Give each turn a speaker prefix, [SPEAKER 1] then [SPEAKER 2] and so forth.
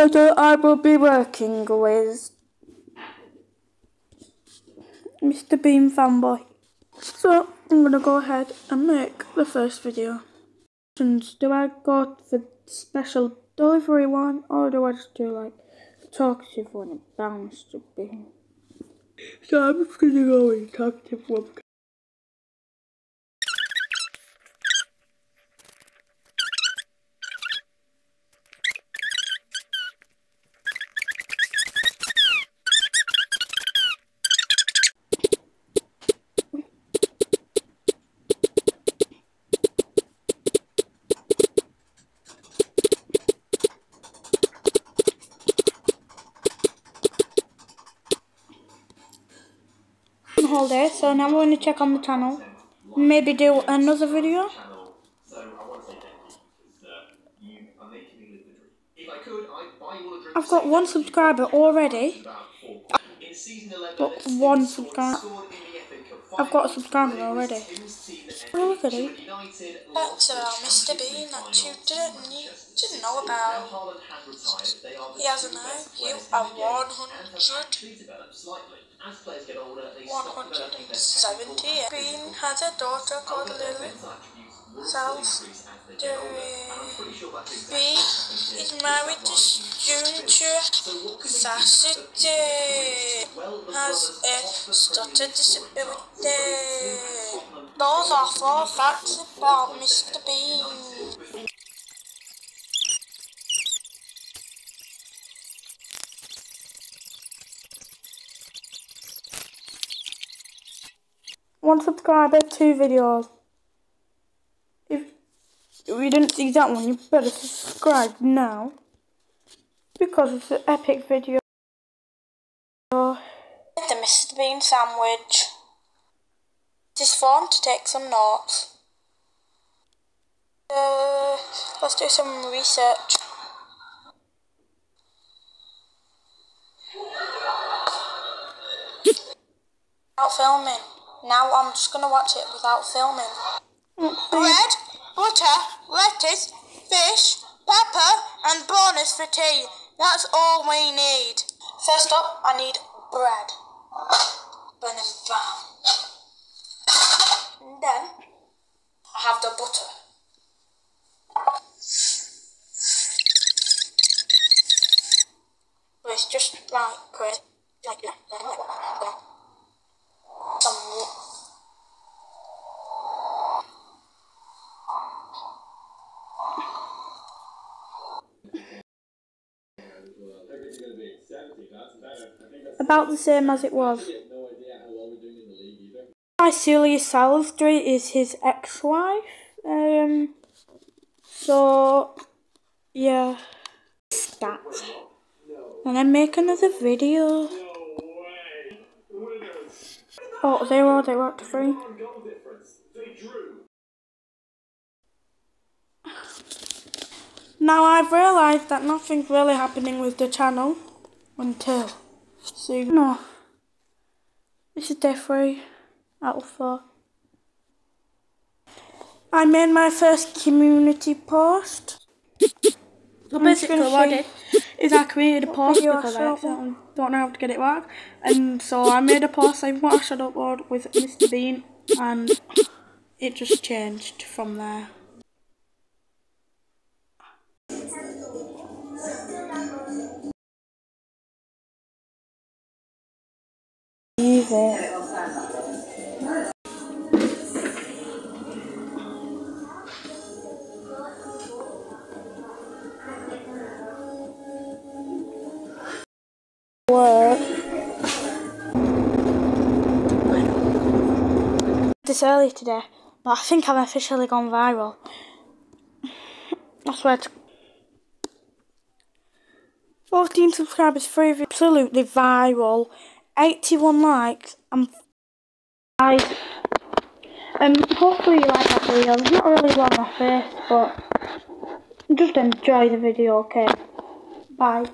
[SPEAKER 1] Today I will be working with Mr. Bean fanboy. So I'm gonna go ahead and make the first video. Do I go for special delivery one or do I just do like talkative one about Mr. Bean? So I'm just gonna go with talkative one. Holiday, so now we're going to check on the channel. Maybe do another video. I've got one subscriber already. Got one subscriber. I've got a subscriber already. Oh, look at it.
[SPEAKER 2] That's about Mr. Bean that you didn't, you didn't know about. He has an IQ of 100. 170. Bean has a daughter called Lily. South B is married to Sunetra Sastry. Has a stutter disability. Those are four facts about Mr. Bean.
[SPEAKER 1] One subscriber, two videos. If you didn't see that one, you better subscribe now. Because it's an epic video.
[SPEAKER 2] The Mr. Bean sandwich. This phone to take some notes. Uh, let's do some research. Out filming. Now I'm just gonna watch it without filming. Mm, bread, butter, lettuce, fish, pepper, and bonus for tea. That's all we need. First up, I need bread. Burn and. And then I have the butter. But it's just like crisp, like that.
[SPEAKER 1] About the same as it was. Celia Salisbury is his ex-wife. Um, so, yeah. That. And then make another video. Oh, zero, to three. Now I've realised that nothing's really happening with the channel until soon. No. This is day three out of four. I made my first community post. So basically what I did is I created a post because I don't know how to get it work. And so I made a post saying what I should upload with Mr. Bean and it just changed from there. This early today, but I think I've officially gone viral. I swear to 14 subscribers, 3 absolutely viral, 81 likes, and I um hopefully you like that video. It's not really well my face, but just enjoy the video, okay? Bye.